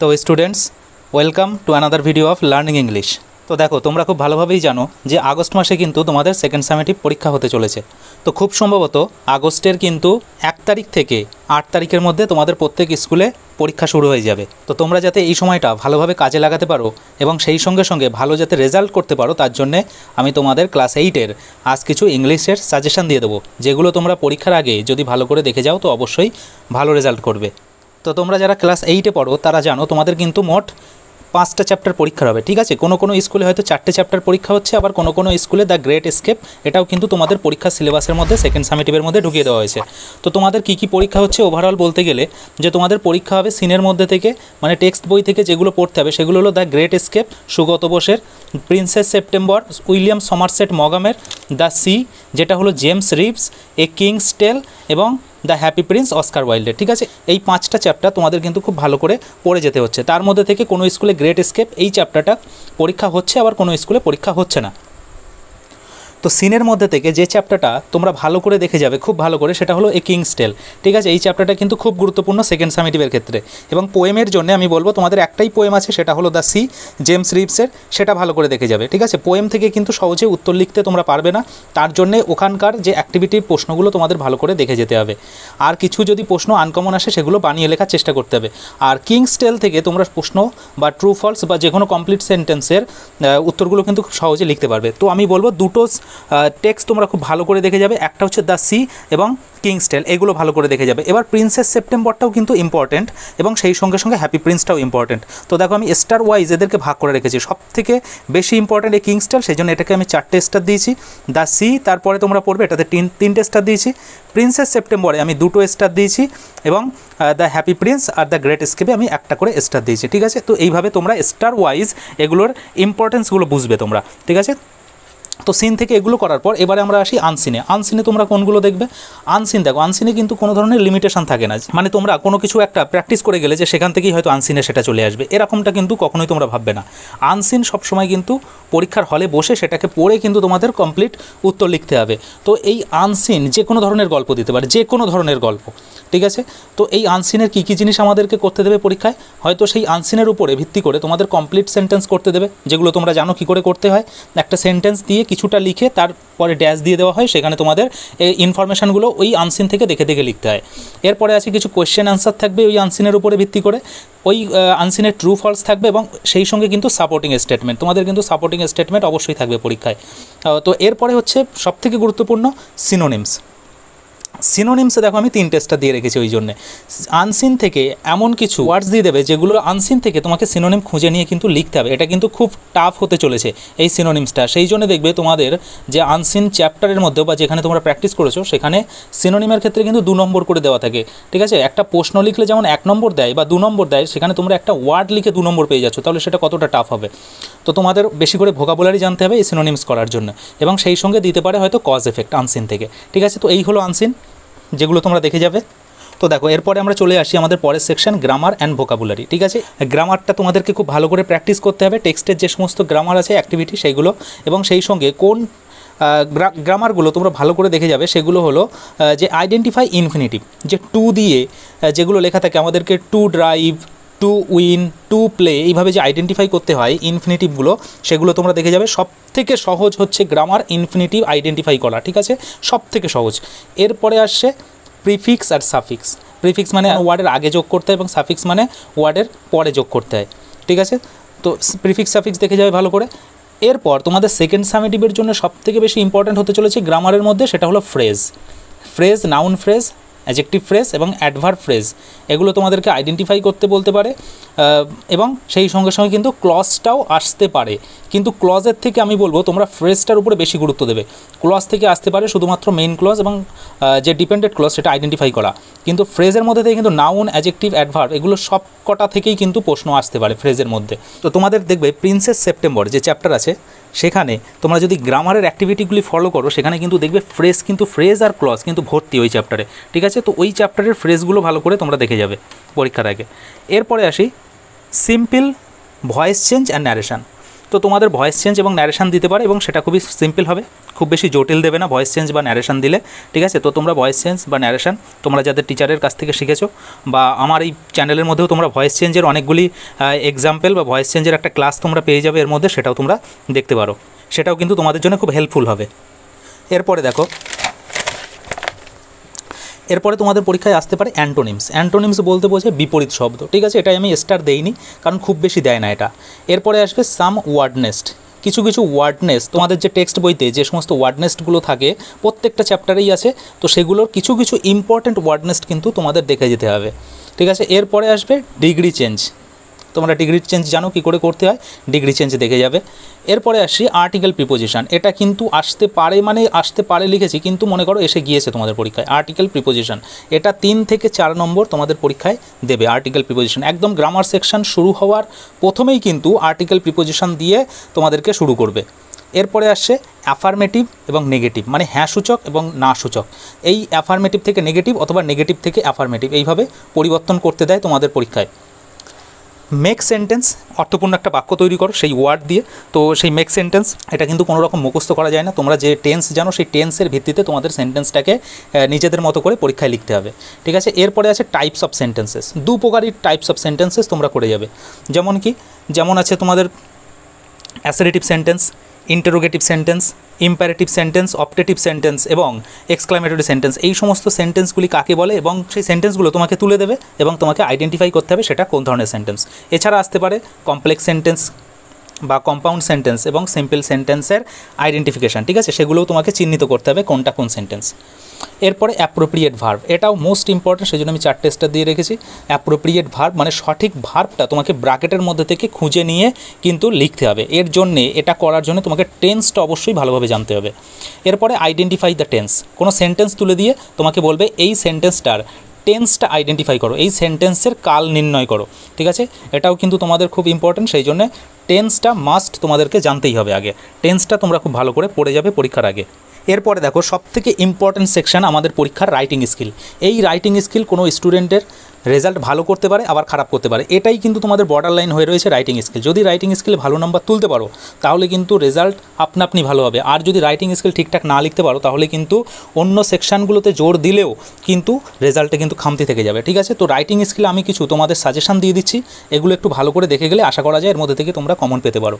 তো students welcome to another video of learning English তো দেখো, তোমরা খুব ভালোভাবেই জানো যে আগস্ট মাসে কিন্তু তোমাদের সেকেন্ড সামেটিভ পরীক্ষা হতে চলেছে। তো খুব সম্ভবত আগস্টের কিন্তু এক তারিখ থেকে আট তারিখের মধ্যে তোমাদের প্রত্যেক স্কুলে পরীক্ষা শুরু হয়ে যাবে। তো তোমরা যাতে এই সময়টা ভালোভাবে কাজে লাগাতে পারো এবং সেই সঙ্গে সঙ্গে ভালো যাতে রেজাল্ট করতে পারো, তার জন্যে আমি তোমাদের ক্লাস এইটের আজ কিছু ইংলিশের সাজেশন দিয়ে দেবো, যেগুলো তোমরা পরীক্ষার আগে যদি ভালো করে দেখে যাও, তো অবশ্যই ভালো রেজাল্ট করবে। তো তোমরা যারা ক্লাস এইটে পড়ো, তারা জানো, তোমাদের কিন্তু মোট পাঁচটা চ্যাপ্টার পরীক্ষা হবে, ঠিক আছে? কোনো কোনো স্কুলে হয়তো চারটে চ্যাপ্টার পরীক্ষা হচ্ছে, আবার কোনো কোনো স্কুলে দ্য গ্রেট স্কেপ এটাও কিন্তু তোমাদের পরীক্ষা সিলেবাসের মধ্যে সেকেন্ড সামিটিভের মধ্যে ঢুকিয়ে দেওয়া হয়েছে। তো তোমাদের কী কী পরীক্ষা হচ্ছে ওভারঅল বলতে গেলে, যে তোমাদের পরীক্ষা হবে সিনের মধ্যে থেকে মানে টেক্সট বই থেকে যেগুলো পড়তে হবে, সেগুলো হলো দ্য গ্রেট স্কেপ সুগত বোসের প্রিন্সেস সেপ্টেম্বর উইলিয়াম সমারসেট মগামের দ্য সি যেটা হলো James Reeves a king's tale এবং দ্য হ্যাপি প্রিন্স, অস্কার ওয়াইল্ডের, ঠিক আছে? এই পাঁচটা চ্যাপ্টার তোমাদের কিন্তু খুব ভালো করে পড়ে যেতে হচ্ছে। তার মধ্যে থেকে কোনো স্কুলে গ্রেট স্কেপ এই চ্যাপ্টারটা পরীক্ষা হচ্ছে, আবার কোনো স্কুলে পরীক্ষা হচ্ছে না। তো সিনের মধ্যে থেকে যে চ্যাপ্টারটা তোমরা ভালো করে দেখে যাবে, খুব ভালো করে, সেটা হলো এ কিংস টেল। ঠিক আছে? এই চ্যাপ্টারটা কিন্তু খুব গুরুত্বপূর্ণ সেকেন্ড সামিটিভের ক্ষেত্রে। এবং পোয়েমের জন্য আমি বলব, তোমাদের একটাই পোয়েম আছে, সেটা হলো দ্য সি, জেমস রিভসের, সেটা ভালো করে দেখে যাবে। ঠিক আছে? পোয়েম থেকে কিন্তু সহজে উত্তর লিখতে তোমরা পারবে না। তার জন্যে ওখানকার যে অ্যাক্টিভিটির প্রশ্নগুলো তোমাদের ভালো করে দেখে যেতে হবে। আর কিছু যদি প্রশ্ন আনকমন আসে, সেগুলো বানিয়ে লেখার চেষ্টা করতে হবে। আর কিংস টেল থেকে তোমরা প্রশ্ন বা ট্রু ফলস বা যে কোনো কমপ্লিট সেন্টেন্সের উত্তরগুলো কিন্তু খুব সহজে লিখতে পারবে। তো আমি বলব, দুটো টেক্সট তোমরা খুব ভালো করে দেখে যাবে। একটা হচ্ছে দ্য সি এবং কিংস্টেল এগুলো ভালো করে দেখে যাবে। এবার প্রিন্সেস সেপ্টেম্বরটাও কিন্তু ইম্পর্টেন্ট এবং সেই সঙ্গে সঙ্গে হ্যাপি প্রিন্সটাও ইম্পর্টেন্ট তো দেখো, আমি স্টার ওয়াইজ এদেরকে ভাগ করে রেখেছি। সব থেকে বেশি ইম্পর্টেন্ট এই কিংস্টেল সেই জন্য এটাকে আমি চারটে স্টার দিয়েছি। দ্য সি তারপরে তোমরা পড়বে, এটাতে তিন, তিনটে স্টার দিয়েছি। প্রিন্সেস সেপ্টেম্বরে আমি দুটো স্টার দিয়েছি এবং দ্য হ্যাপি প্রিন্স আর দ্য গ্রেট স্কেপে আমি একটা করে স্টার দিয়েছি, ঠিক আছে? তো এইভাবে তোমরা স্টার ওয়াইজ এগুলোর ইম্পর্টেন্সগুলো বুঝবে তোমরা, ঠিক আছে? তো সিন থেকে এগুলো করার পর এবারে আমরা আসি আনসিনে আনসিনে তোমরা কোনগুলো দেখবে? আনসিন দেখো আনসিনে কিন্তু কোনো ধরনের লিমিটেশন থাকে না। মানে তোমরা কোনো কিছু একটা প্র্যাকটিস করে গেলে যে সেখান থেকেই হয়তো আনসিনে সেটা চলে আসবে। এরকমটা কিন্তু কখনোই তোমরা ভাববে না। আনসিন সবসময় কিন্তু পরীক্ষার হলে বসে সেটাকে পড়ে কিন্তু তোমাদের কমপ্লিট উত্তর লিখতে হবে। তো এই আনসিন যে কোনো ধরনের গল্প দিতে পারে, যে কোনো ধরনের গল্প, ঠিক আছে? তো এই আনসিনের কী কী জিনিস আমাদেরকে করতে দেবে পরীক্ষায়? হয়তো সেই আনসিনের উপরে ভিত্তি করে তোমাদের কমপ্লিট সেন্টেন্স করতে দেবে, যেগুলো তোমরা জানো কী করে করতে হয়। একটা সেন্টেন্স দিয়ে কিছুটা লিখে তারপরে ড্যাশ দিয়ে দেওয়া হয়, সেখানে তোমাদের এই ইনফরমেশানগুলো ওই আনসিন থেকে দেখে দেখে লিখতে হয়। এরপরে আছে কিছু কোয়েশ্চেন আনসার থাকবে ওই আনসিনের উপরে ভিত্তি করে। ওই আনসিনের ট্রু ফলস থাকবে এবং সেই সঙ্গে কিন্তু সাপোর্টিং স্টেটমেন্ট তোমাদের কিন্তু সাপোর্টিং স্টেটমেন্ট অবশ্যই থাকবে পরীক্ষায়। তো এরপরে হচ্ছে সবথেকে গুরুত্বপূর্ণ সিনোনিমস সিনোনিমসে দেখো আমি তিন টেস্টটা দিয়ে রেখেছি ওই জন্যে। আনসিন থেকে এমন কিছু ওয়ার্ডস দিয়ে দেবে যেগুলো আনসিন থেকে তোমাকে সিনোনিম খুঁজে নিয়ে কিন্তু লিখতে হবে। এটা কিন্তু খুব টাফ হতে চলেছে এই সিনোনিমসটা সেই জন্য দেখবে তোমাদের যে আনসিন চ্যাপ্টারের মধ্যে বা যেখানে তোমরা প্র্যাকটিস করেছ, সেখানে সিনোনিমের ক্ষেত্রে কিন্তু দু নম্বর করে দেওয়া থাকে। ঠিক আছে? একটা প্রশ্ন লিখলে যেমন এক নম্বর দেয় বা দু নম্বর দেয়, সেখানে তোমরা একটা ওয়ার্ড লিখে দু নম্বর পেয়ে যাচ্ছ, তাহলে সেটা কতটা টাফ হবে? তো তোমাদের বেশি করে ভোকাবুলারি জানতে হবে এই সিনোনিমস করার জন্য। এবং সেই সঙ্গে দিতে পারে হয়তো কজ এফেক্ট আনসিন থেকে। ঠিক আছে? তো এই হলো আনসিন যেগুলো তোমরা দেখে যাবে। তো দেখো, এরপরে আমরা চলে আসি আমাদের পরের সেকশন গ্রামার অ্যান্ড ভোকাবুলারি ঠিক আছে? গ্রামারটা তোমাদেরকে খুব ভালো করে প্র্যাকটিস করতে হবে। টেক্সটের যে সমস্ত গ্রামার আছে অ্যাক্টিভিটি সেইগুলো, এবং সেই সঙ্গে কোন গ্রামারগুলো তোমরা ভালো করে দেখে যাবে, সেগুলো হলো যে আইডেন্টিফাই ইনফিনিটিভ যে টু দিয়ে যেগুলো লেখা থাকে আমাদেরকে to drive to win, to play এইভাবে যে আইডেন্টিফাই করতে হয় ইনফিনিটিভগুলো সেগুলো তোমরা দেখে যাবে। সব থেকে সহজ হচ্ছে গ্রামার ইনফিনিটিভ আইডেন্টিফাই করা, ঠিক আছে? সব থেকে সহজ। এরপরে আসছে প্রিফিক্স আর সাফিক্স প্রিফিক্স মানে ওয়ার্ডের আগে যোগ করতে হয় এবং সাফিক্স মানে ওয়ার্ডের পরে যোগ করতে হয়, ঠিক আছে? তো প্রিফিক্স সাফিক্স দেখে যাবে ভালো করে। এরপর তোমাদের সেকেন্ড সামেটিভের জন্য সবথেকে বেশি ইম্পর্ট্যান্ট হতে চলেছে গ্রামারের মধ্যে, সেটা হলো phrase phrase noun phrase adjective phrase এবং অ্যাডভার ফ্রেজ এগুলো তোমাদেরকে আইডেন্টিফাই করতে বলতে পারে এবং সেই সঙ্গে সঙ্গে কিন্তু ক্লজটাও আসতে পারে। কিন্তু ক্লজের থেকে আমি বলব, তোমরা ফ্রেজটার উপরে বেশি গুরুত্ব দেবে। ক্লজ থেকে আসতে পারে শুধুমাত্র মেইন ক্লজ এবং যে ডিপেন্ডেড ক্লজ সেটা আইডেন্টিফাই করা। কিন্তু ফ্রেজের মধ্যে থেকে কিন্তু নাউন অ্যাজেক্টিভ অ্যাডভার্ব এগুলো সব কটা থেকেই কিন্তু প্রশ্ন আসতে পারে ফ্রেজের মধ্যে। তো তোমাদের দেখবে প্রিন্সেস সেপ্টেম্বর যে চ্যাপ্টার আছে, সেখানে তোমরা যদি গ্রামারের অ্যাক্টিভিটিগুলি ফলো করো, সেখানে কিন্তু দেখবে ফ্রেজ কিন্তু ফ্রেজ আর ক্লজ কিন্তু ভর্তি ওই চ্যাপ্টারে ঠিক আছে? তো ওই চ্যাপ্টারের ফ্রেজগুলো ভালো করে তোমরা দেখে যাবে পরীক্ষার আগে। এরপরে আসি simple voice change and narration তো তোমাদের ভয়েস চেঞ্জ এবং ন্যারেশান দিতে পারে এবং সেটা খুবই সিম্পল হবে। খুব বেশি জটিল দেবে না ভয়েস চেঞ্জ বা ন্যারেশান দিলে, ঠিক আছে? তো তোমরা ভয়েস চেঞ্জ বা ন্যারেশান তোমরা যাদের টিচারের কাছ থেকে শিখেছো বা আমার এই চ্যানেলের মধ্যেও তোমরা ভয়েস চেঞ্জের অনেকগুলি এক্সাম্পল বা ভয়েস চেঞ্জের একটা ক্লাস তোমরা পেয়ে যাবে এর মধ্যে, সেটাও তোমরা দেখতে পারো। সেটাও কিন্তু তোমাদের জন্য খুব হেল্পফুল হবে। এরপরে দেখো এরপরে তোমাদের পরীক্ষায় আসতে পারে অ্যান্টোনিমস। অ্যান্টোনিমস বলতে বোঝে বিপরীত শব্দ। ঠিক আছে? এটাই আমি স্টার দেইনি, কারণ খুব বেশি দেয় না এটা। এরপরে আসবে সাম ওয়ার্ডনেস্ট কিছু কিছু ওয়ার্ডনেস তোমাদের যে টেক্সট বইতে যে সমস্ত ওয়ার্ডনেস্টগুলো থাকে, প্রত্যেকটা চ্যাপ্টারেই আছে, তো সেগুলোর কিছু কিছু ইম্পর্ট্যান্ট ওয়ার্ডনেস্ট কিন্তু তোমাদের দেখে যেতে হবে। ঠিক আছে? এরপরে আসবে ডিগ্রি চেঞ্জ তোমরা ডিগ্রি চেঞ্জ জানো কী করে করতে হয়? ডিগ্রি চেঞ্জ দেখে যাবে। এরপরে আসি আর্টিকেল প্রিপোজিশন এটা কিন্তু আসতে পারে মানে আসতে পারে লিখেছি, কিন্তু মনে করো এসে গিয়েছে তোমাদের পরীক্ষায়। আর্টিকেল প্রিপোজিশন এটা তিন থেকে চার নম্বর তোমাদের পরীক্ষায় দেবে আর্টিকেল প্রিপোজিশন একদম গ্রামার সেকশন শুরু হওয়ার প্রথমেই কিন্তু আর্টিকেল প্রিপোজিশন দিয়ে তোমাদেরকে শুরু করবে। এরপরে আসছে অ্যাফার্মেটিভ এবং নেগেটিভ মানে হ্যাঁ সূচক এবং না সূচক। এই অ্যাফার্মেটিভ থেকে নেগেটিভ অথবা নেগেটিভ থেকে অ্যাফার্মেটিভ এইভাবে পরিবর্তন করতে দেয় তোমাদের পরীক্ষায়। মেক সেন্টেন্স অর্থপূর্ণ একটা বাক্য তৈরি করো, সেই ওয়ার্ড দিয়ে। তো সেই মেক সেন্টেন্স এটা কিন্তু কোনো রকম মুখস্থ করা যায় না। তোমরা যে টেন্স জানো, সেই টেন্সের ভিত্তিতে তোমাদের সেন্টেন্সটাকে নিজেদের মতো করে পরীক্ষায় লিখতে হবে। ঠিক আছে? এরপরে আছে টাইপস অফ সেন্টেন্সেস দু প্রকারই টাইপস অফ সেন্টেন্সেস তোমরা করে যাবে। যেমন কি? যেমন আছে তোমাদের assertive sentence interrogative sentence imperative sentence optative sentence এবং এক্সক্লামেটরি সেন্টেন্স এই সমস্ত সেন্টেন্সগুলি কাকে বলে এবং সেই সেন্টেন্সগুলো তোমাকে তুলে দেবে এবং তোমাকে আইডেন্টিফাই করতে হবে সেটা কোন ধরনের সেন্টেন্স এছাড়া আসতে পারে কমপ্লেক্স সেন্টেন্স বা কম্পাউন্ড সেন্টেন্স এবং সিম্পল সেন্টেন্সের আইডেন্টিফিকেশান ঠিক আছে? সেগুলোও তোমাকে চিহ্নিত করতে হবে কোনটা কোন সেন্টেন্স এরপরে অ্যাপ্রোপ্রিয়েট ভার্ব এটাও মোস্ট ইম্পর্টেন্ট সেই জন্য আমি চারটে স্টার দিয়ে রেখেছি। অ্যাপ্রোপ্রিয়েট ভার্ব মানে সঠিক ভার্বটা তোমাকে ব্র্যাকেটের মধ্যে থেকে খুঁজে নিয়ে কিন্তু লিখতে হবে। এর জন্যে এটা করার জন্য তোমাকে টেন্সটা অবশ্যই ভালোভাবে জানতে হবে। এরপরে আইডেন্টিফাই দ্য টেন্স কোনো সেন্টেন্স তুলে দিয়ে তোমাকে বলবে এই সেন্টেন্সটার টেন্সটা আইডেন্টিফাই করো, এই সেন্টেন্সের কাল নির্ণয় করো, ঠিক আছে? এটাও কিন্তু তোমাদের খুব ইম্পর্টেন্ট সেই জন্য টেন্সটা মাস্ট তোমাদেরকে জানতেই হবে আগে। টেন্সটা তোমরা খুব ভালো করে পড়ে যাবে পরীক্ষার আগে। এরপরে দেখো সবথেকে ইম্পর্ট্যান্ট সেকশান আমাদের পরীক্ষার রাইটিং স্কিল এই রাইটিং স্কিল কোনো স্টুডেন্টের রেজাল্ট ভালো করতে পারে, আবার খারাপ করতে পারে। এটাই কিন্তু তোমাদের বর্ডার লাইন হয়ে রয়েছে রাইটিং স্কিল যদি রাইটিং স্কিল ভালো নাম্বার তুলতে পারো, তাহলে কিন্তু রেজাল্ট আপনা আপনি ভালো হবে। আর যদি রাইটিং স্কিল ঠিকঠাক না লিখতে পারো, তাহলে কিন্তু অন্য সেকশানগুলোতে জোর দিলেও কিন্তু রেজাল্টে কিন্তু খামতি থেকে যাবে। ঠিক আছে? তো রাইটিং স্কিল আমি কিছু তোমাদের সাজেশান দিয়ে দিচ্ছি। এগুলো একটু ভালো করে দেখে গেলে আশা করা যায় এর মধ্যে থেকে তোমরা কমন পেতে পারো।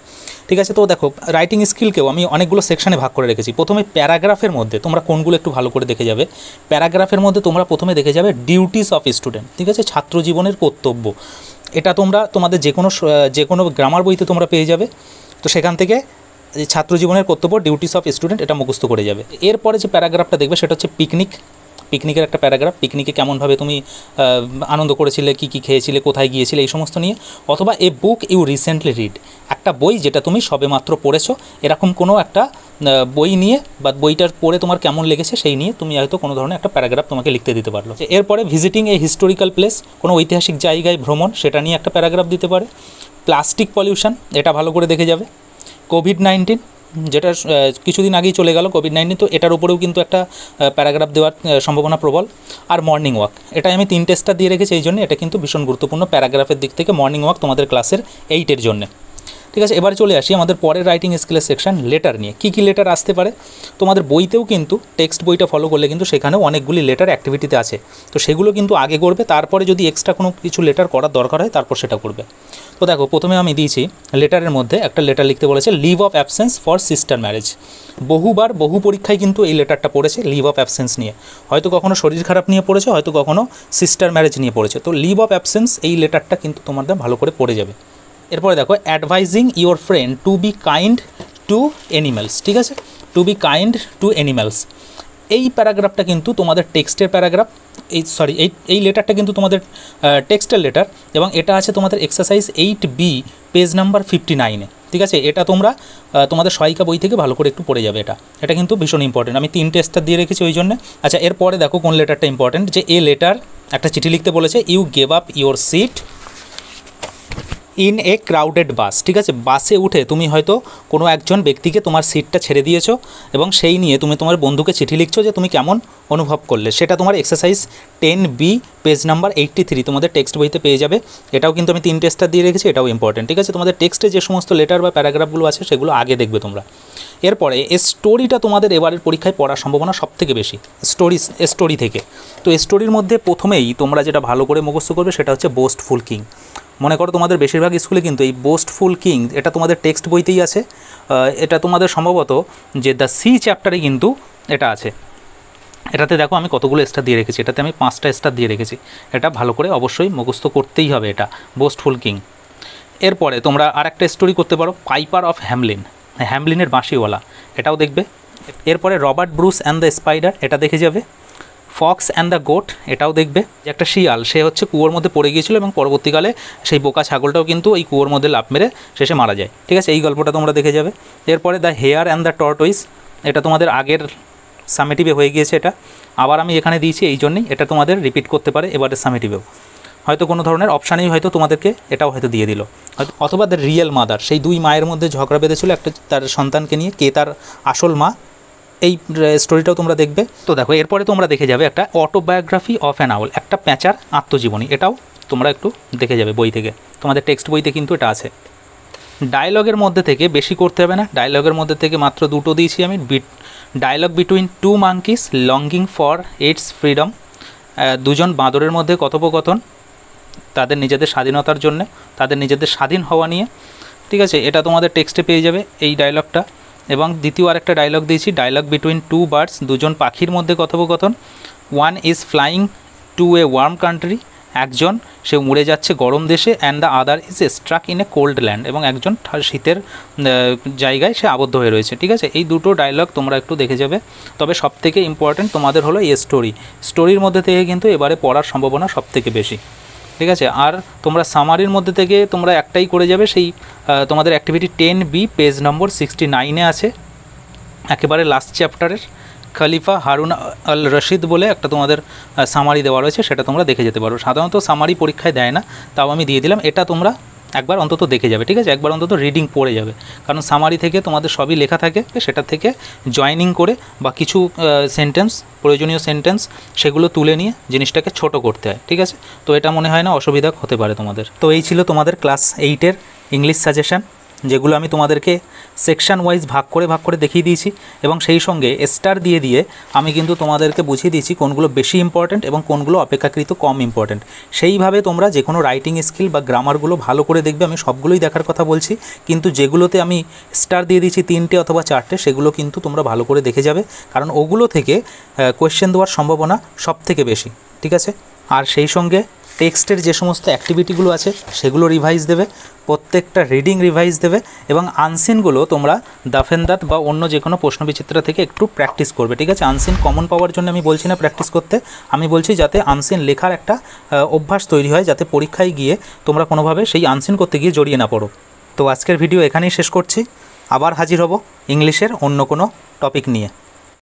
ঠিক আছে? তো দেখো রাইটিং স্কিলকেও আমি অনেকগুলো সেকশানে ভাগ করে রেখেছি। প্রথমে প্যারাগ্রাফের মধ্যে তোমরা কোনগুলো একটু ভালো করে দেখে যাবে। প্যারাগ্রাফের মধ্যে তোমরা প্রথমে দেখে যাবে ডিউটিস অফ স্টুডেন্ট ঠিক আছে? ছাত্র জীবনের কর্তব্য। এটা তোমরা, তোমাদের যে কোনো যে কোনো গ্রামার বইতে তোমরা পেয়ে যাবে। তো সেখান থেকে ছাত্র জীবনের কর্তব্য ডিউটিস অফ স্টুডেন্ট এটা মুখস্থ করে যাবে। এরপরে যে প্যারাগ্রাফটা দেখবে, সেটা হচ্ছে পিকনিক পিকনিকের একটা প্যারাগ্রাফ পিকনিকে কেমনভাবে তুমি আনন্দ করেছিলে, কী কী খেয়েছিলে, কোথায় গিয়েছিলে, এই সমস্ত নিয়ে, অথবা a book you recently read একটা বই যেটা তুমি সবেমাত্র পড়েছো, এরকম কোনো একটা বই নিয়ে বা বইটার পড়ে তোমার কেমন লেগেছে সেই নিয়ে তুমি হয়তো কোনো ধরনের একটা প্যারাগ্রাফ তোমাকে লিখতে দিতে পারল। এরপরে ভিজিটিং এ হিস্টোরিক্যাল প্লেস কোনো ঐতিহাসিক জায়গায় ভ্রমণ, সেটা নিয়ে একটা প্যারাগ্রাফ দিতে পারে। প্লাস্টিক পলিউশন এটা ভালো করে দেখে যাবে। কোভিড নাইন্টিন যেটা কিছুদিন আগেই চলে গেল কোভিড নাইন্টিন তো এটার উপরেও কিন্তু একটা প্যারাগ্রাফ দেওয়ার সম্ভাবনা প্রবল। আর মর্নিং ওয়াক এটা আমি তিন টেস্টটা দিয়ে রেখেছি, এই জন্য এটা কিন্তু ভীষণ গুরুত্বপূর্ণ। প্যারাগ্রাফের দিক থেকে মর্নিং ওয়াক তোমাদের ক্লাসের এইটের জন্য। ঠিক আছে, এবার চলে আসি আমাদের পরের রাইটিং স্কিলের সেকশন লেটার নিয়ে। কী কী লেটার আসতে পারে? তোমাদের বইতেও কিন্তু টেক্সট বইটা ফলো করলে কিন্তু সেখানেও অনেকগুলি লেটার অ্যাক্টিভিটিতে আছে। তো সেগুলো কিন্তু আগে করবে, তারপরে যদি এক্সট্রা কোনো কিছু লেটার করার দরকার হয়, তারপর সেটা করবে। তো দেখো, প্রথমে আমি দিয়েছি লেটারের মধ্যে একটা লেটার লিখতে বলেছে leave of absence for sister marriage বহুবার বহু পরীক্ষায় কিন্তু এই লেটারটা পড়েছে লিভ অফ অ্যাবসেন্স নিয়ে। হয়তো কখনো শরীর খারাপ নিয়ে পড়েছে, হয়তো কখনো সিস্টার ম্যারেজ নিয়ে পড়েছে। তো লিভ অফ অ্যাবসেন্স এই লেটারটা কিন্তু তোমাদের ভালো করে পড়ে যাবে। এরপরে দেখো advising your friend to be kind to animals ঠিক আছে? To be kind to animals এই প্যারাগ্রাফটা কিন্তু তোমাদের টেক্সটের প্যারাগ্রাফ এই সরি এই এই লেটারটা কিন্তু তোমাদের টেক্সটের লেটার এবং এটা আছে তোমাদের exercise eight B page number fifty নাইনে ঠিক আছে? এটা তোমরা তোমাদের সহায়িকা বই থেকে ভালো করে একটু পড়ে যাবে এটা। এটা কিন্তু ভীষণ ইম্পর্টেন্ট আমি তিনটে স্টার দিয়ে রেখেছি ওই জন্য। আচ্ছা এরপরে দেখো কোন লেটারটা ইম্পর্টেন্ট যে এ লেটার একটা চিঠি লিখতে বলেছে you gave up your seat in a crowded bus ঠিক আছে? বাসে উঠে তুমি হয়তো কোনো একজন ব্যক্তিকে তোমার সিটটা ছেড়ে দিয়েছ এবং সেই নিয়ে তুমি তোমার বন্ধুকে চিঠি লিখছো যে তুমি কেমন অনুভব করলে। সেটা তোমার exercise ten B page number eighty three তোমাদের টেক্সট বইতে পেয়ে যাবে। এটাও কিন্তু আমি তিন টেস্টটা দিয়ে রেখেছি, এটাও ইম্পর্টেন্ট ঠিক আছে? তোমাদের টেক্সটে যে সমস্ত লেটার বা প্যারাগ্রাফগুলো আছে, সেগুলো আগে দেখবে তোমরা। এরপরে এই স্টোরিটা তোমাদের এবারের পরীক্ষায় পড়ার সম্ভাবনা সব থেকে বেশি স্টোরি স্টোরি থেকে। তো স্টোরির মধ্যে প্রথমেই তোমরা যেটা ভালো করে মুখস্থ করবে, সেটা হচ্ছে বোস্টফুল কিং মনে করো তোমাদের বেশিরভাগ স্কুলে কিন্তু এই বোস্টফুল কিং এটা তোমাদের টেক্সট বইতেই আছে। এটা তোমাদের সম্ভবত যে দ্য সি চ্যাপ্টারে কিন্তু এটা আছে। এটাতে দেখো আমি কতগুলো স্টার দিয়ে রেখেছি, এটাতে আমি পাঁচটা স্টার দিয়ে রেখেছি। এটা ভালো করে অবশ্যই মুখস্থ করতেই হবে এটা বোস্টফুল কিং এরপরে তোমরা আর একটা স্টোরি করতে পারো পাইপার অফ হ্যামলিন হ্যামলিনের বাঁশিওয়ালা, এটাও দেখবে। এরপরে Robert Bruce and the spider এটা দেখে যাবে। ফক্স অ্যান্ড দ্য গোট এটাও দেখবে যে একটা শিয়াল, সে হচ্ছে কুয়োর মধ্যে পড়ে গিয়েছিল এবং পরবর্তীকালে সেই বোকা ছাগলটাও কিন্তু এই কুয়োর মধ্যে লাভ মেরে শেষে মারা যায়। ঠিক আছে? এই গল্পটা তোমরা দেখে যাবে। এরপরে the hare and the tortoise এটা তোমাদের আগের সামেটিভে হয়ে গিয়েছে এটা। আবার আমি এখানে দিয়েছি এই জন্যই, এটা তোমাদের রিপিট করতে পারে এবারের সামেটিভেও হয়তো কোনো ধরনের অপশানেই হয়তো তোমাদেরকে এটাও হয়তো দিয়ে দিল। হয়তো অথবা দ্য রিয়েল মাদার সেই দুই মায়ের মধ্যে ঝগড়া বেঁধেছিল, একটা তার সন্তানকে নিয়ে, কে তার আসল মা এই স্টোরিটাও তোমরা দেখবে। তো দেখো, এরপরে তোমরা দেখে যাবে একটা অটোবায়োগ্রাফি অফ অ্যান আউল একটা প্যাঁচার আত্মজীবনী। এটাও তোমরা একটু দেখে যাবে বই থেকে। তোমাদের টেক্সট বইতে কিন্তু এটা আছে। ডায়লগের মধ্যে থেকে বেশি করতে হবে না। ডায়লগের মধ্যে থেকে মাত্র দুটো দিয়েছি আমি। Bit dialogue between two monkeys longing for its freedom দুজন বাঁদরের মধ্যে কথোপকথন। তাদের নিজেদের স্বাধীনতার জন্য, তাদের নিজেদের স্বাধীন হওয়া নিয়ে। ঠিক আছে, এটা তোমাদের টেক্সটে পেয়ে যাবে এই ডায়লগটা এবং দ্বিতীয় আরেকটা ডায়লগ দিয়েছি ডায়লগ বিটুইন টু বার্ডস দুজন পাখির মধ্যে কথোপকথন। One is flying to a warm country একজন সে উড়ে যাচ্ছে গরম দেশে and the other is struck in a cold land এবং একজন শীতের জায়গায় সে আবদ্ধ হয়ে রয়েছে, ঠিক আছে? এই দুটো ডায়লগ তোমরা একটু দেখে যাবে। তবে সব থেকে ইম্পর্ট্যান্ট তোমাদের হলো এই স্টোরি স্টোরির মধ্যে থেকে কিন্তু এবারে পড়ার সম্ভাবনা সব থেকে বেশি। ঠিক আছে? আর তোমরা সামারির মধ্যে থেকে তোমরা একটাই করে যাবে, সেই তোমাদের activity ten B page number sixty নাইনে আছে। একেবারে লাস্ট চ্যাপ্টারের খলিফা হারুন আল রশিদ বলে একটা তোমাদের সামারি দেওয়া রয়েছে, সেটা তোমরা দেখে যেতে পারো। সাধারণত সামারি পরীক্ষায় দেয় না, তাও আমি দিয়ে দিলাম। এটা তোমরা একবার অন্তত দেখে যাবে, ঠিক আছে? একবার অন্তত রিডিং পড়ে যাবে। কারণ সামারি থেকে তোমাদের সবই লেখা থাকে, সেটা থেকে জয়নিং করে বা কিছু সেন্টেন্স প্রয়োজনীয় সেন্টেন্স সেগুলো তুলে নিয়ে জিনিসটাকে ছোট করতে হয়, ঠিক আছে? তো এটা মনে হয় না অসুবিধা হতে পারে তোমাদের। তো এই ছিল তোমাদের ক্লাস এইটের ইংলিশ সাজেশন যেগুলো আমি তোমাদেরকে সেকশন ওয়াইজ ভাগ করে ভাগ করে দেখিয়ে দিয়েছি এবং সেই সঙ্গে স্টার দিয়ে দিয়ে আমি কিন্তু তোমাদেরকে বুঝিয়ে দিয়েছি কোনগুলো বেশি ইম্পর্ট্যান্ট এবং কোনগুলো অপেক্ষাকৃত কম ইম্পর্ট্যান্ট সেইভাবে তোমরা যে কোনো রাইটিং স্কিল বা গ্রামারগুলো ভালো করে দেখবে, আমি সবগুলোই দেখার কথা বলছি। কিন্তু যেগুলোতে আমি স্টার দিয়ে দিয়েছি তিনটে অথবা চারটে, সেগুলো কিন্তু তোমরা ভালো করে দেখে যাবে। কারণ ওগুলো থেকে কোয়েশ্চেন দেওয়ার সম্ভাবনা সব থেকে বেশি। ঠিক আছে? আর সেই সঙ্গে টেক্সটের যে সমস্ত অ্যাক্টিভিটিগুলো আছে, সেগুলো রিভাইজ দেবে, প্রত্যেকটা রিডিং রিভাইজ দেবে এবং আনসিনগুলো তোমরা দাফেন্দাত বা অন্য যে কোনো প্রশ্নবিচিত্র থেকে একটু প্র্যাকটিস করবে, ঠিক আছে? আনসিন কমন পাওয়ার জন্য আমি বলছি না প্র্যাকটিস করতে, আমি বলছি যাতে আনসিন লেখার একটা অভ্যাস তৈরি হয় যাতে পরীক্ষায় গিয়ে তোমরা কোনোভাবে সেই আনসিন করতে গিয়ে জড়িয়ে না পড়ো। তো আজকের ভিডিও এখানেই শেষ করছি। আবার হাজির হব ইংলিশের অন্য কোনো টপিক নিয়ে।